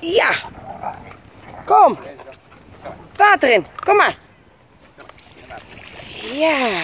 Ja. Kom. Water in. Kom maar. Ja.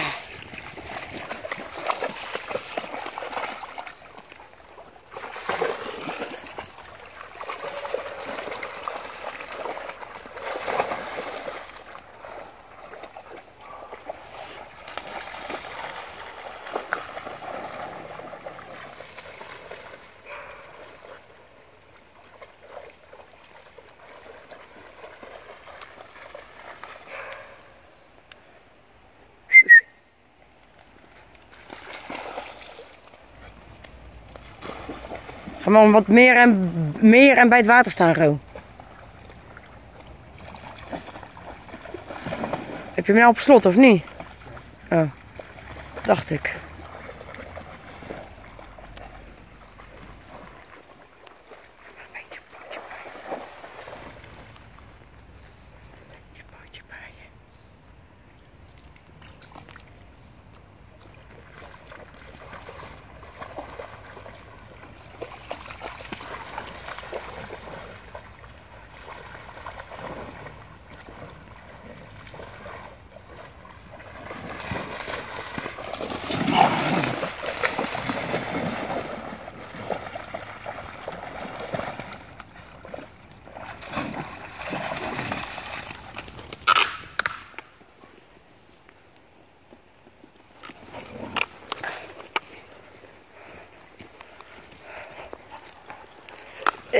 Gewoon wat meer en, meer en bij het water staan, Ro. Heb je hem nou op slot of niet? Oh, dacht ik.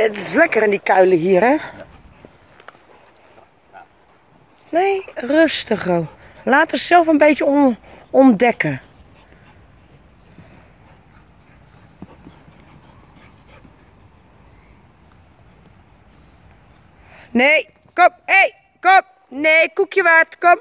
Het is lekker in die kuilen hier, hè? Nee, rustig, Ro. Laat het zelf een beetje on- ontdekken. Nee, kom. Hé, hey, kom. Nee, koekje waard, kom.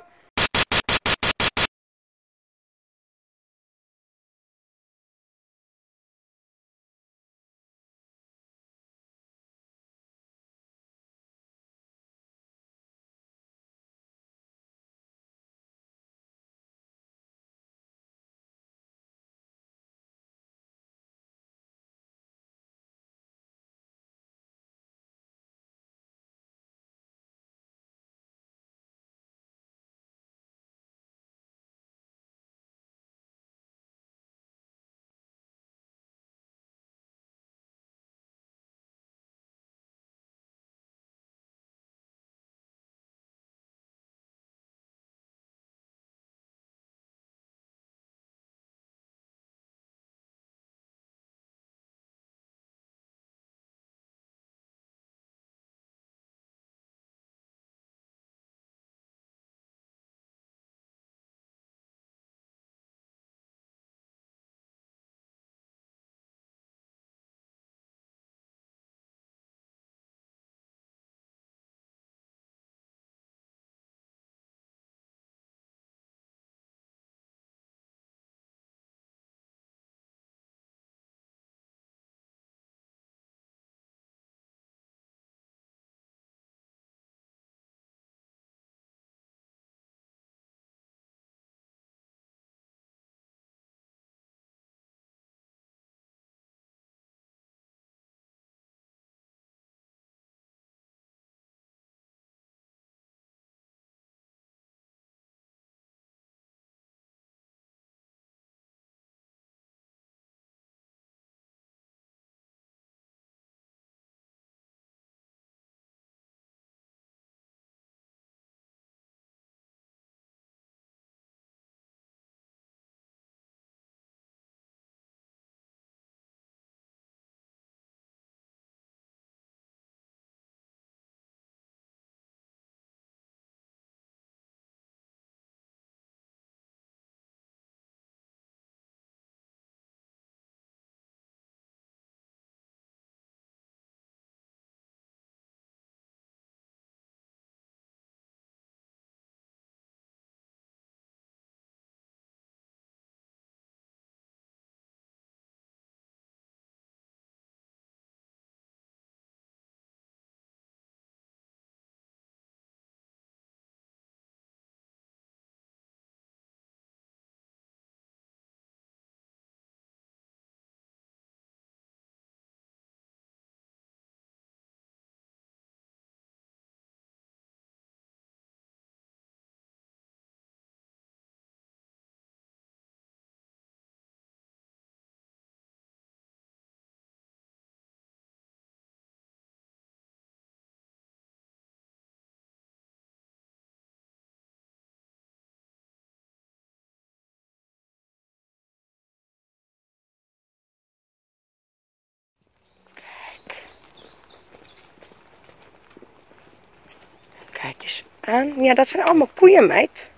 Ja, dat zijn allemaal koeien, meid.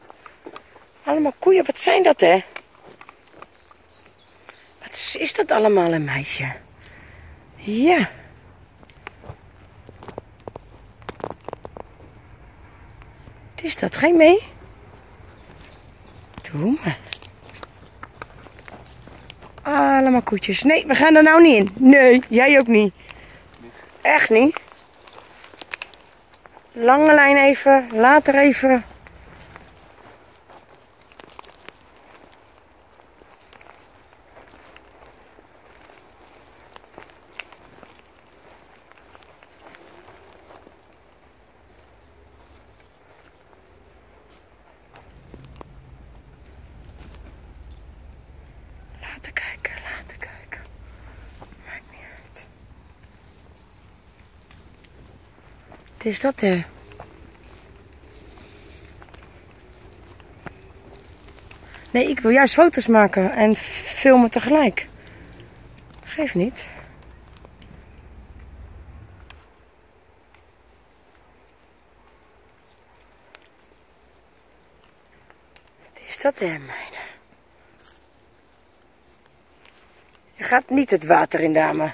Allemaal koeien. Wat zijn dat, hè? Wat is dat allemaal, een meisje? Ja. Wat is dat? Je mee? Doe maar. Allemaal koetjes. Nee, we gaan er nou niet in. Nee, jij ook niet. Echt niet. Lange lijn even, later even. Is dat hè? Nee, ik wil juist foto's maken en filmen tegelijk. Geef niet. Wat is dat hè, meiden? Je gaat niet het water in, dame.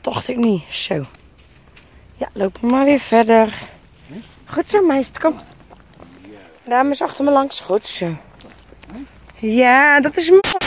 Dacht ik niet. Zo. Loop maar weer verder. Goed zo, meisje. Kom. Dames achter me langs. Goed zo. Ja, dat is mooi.